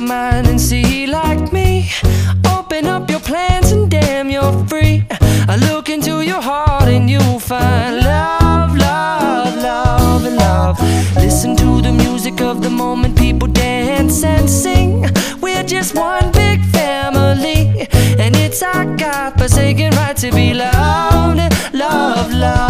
your mind and see like me. Open up your plans and damn, you're free. I look into your heart and you'll find love, love, love, love. Listen to the music of the moment, people dance and sing. We're just one big family, and it's our God-forsaken right to be loved, love, love, love,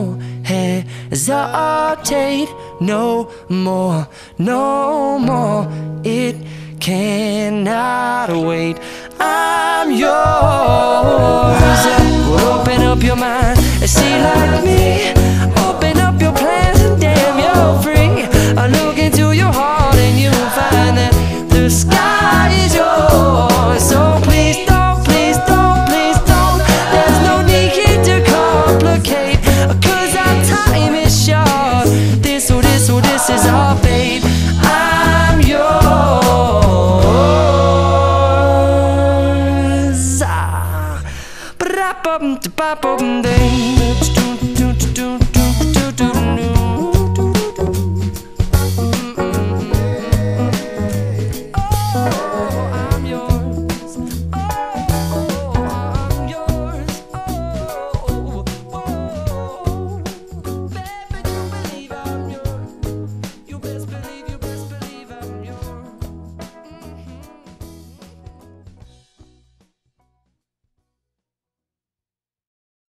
hesitate no more, no more. It cannot wait. I'm yours. Open up your mind and see like me. Open up your plans and damn, you're free. I look into your heart and you'll find that the sky pop open day.